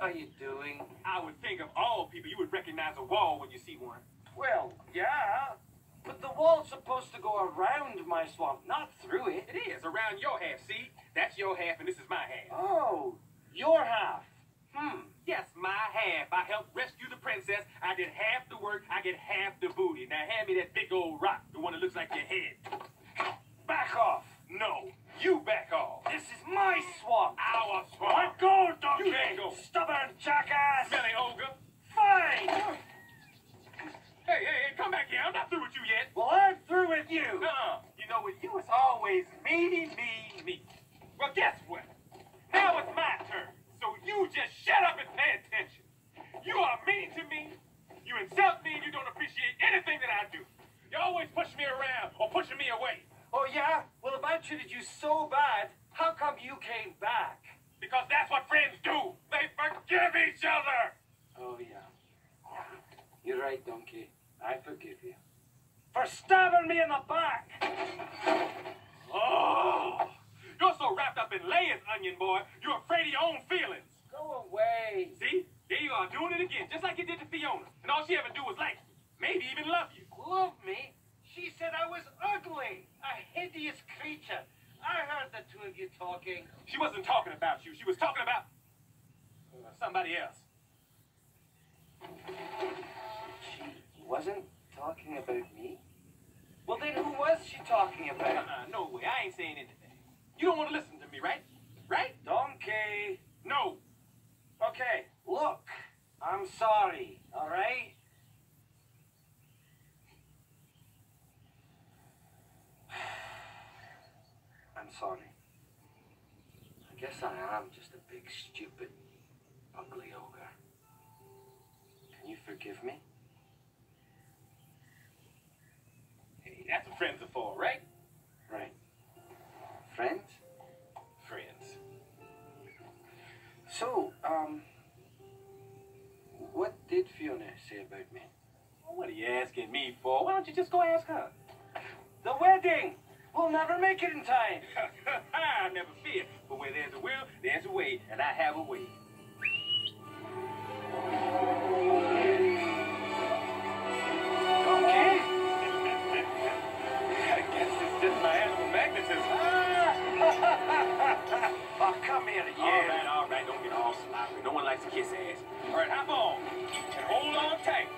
are you doing? I would think of all people, you would recognize a wall when you see one. Well, yeah. But the wall's supposed to go around my swamp, not through it. It is, around your half, see? That's your half and this is my half. Oh, your half. Hmm. Yes, my half. I helped rescue the princess. I did half the work. I get half the booty. Now hand me that big old rock, the one that looks like your head. Back off. No, you back off. This is my swamp. Our swamp. Let go, donkey. You can't go. Stubborn jackass. Smelly ogre. Fine. Hey, hey, hey, come back here. I'm not through with you yet. Well, I'm through with you. Uh-uh. You know, with you, it's always me, me, me. Well, guess what? Now it's my turn. So you just shut up and pay attention. You are mean to me. You insult me and you don't appreciate anything that I do. You always push me around or pushing me away. Oh, yeah? Well, if I treated you so bad, how come you came back? Because that's what friends do. They forgive each other. Oh, yeah. You're right, Donkey. I forgive you. For stabbing me in the back! Oh, you're so wrapped up in layers, onion boy. You're afraid of your own feelings. Go away. See? There you are, doing it again, just like you did to Fiona. And all she ever do was like you. Maybe even love you. Love me? She said I was ugly. A hideous creature. I heard the two of you talking. She wasn't talking about you. She was talking about uh, somebody else. She wasn't talking about me? Well, then who was she talking about? Uh-uh, no way. I ain't saying anything. You don't want to listen to me, right? Right? Donkey. No. Okay, look. I'm sorry, all right? I'm sorry. I guess I am just a big, stupid, ugly ogre. Can you forgive me? Did Fiona say about me? Well, what are you asking me for? Why don't you just go ask her? The wedding! We'll never make it in time. I never fear. But where there's a will, there's a way, and I have a way. Okay? I guess it's just my animal magnetism. oh, come here, All No one likes to kiss ass. All right, hop on. And hold on tight.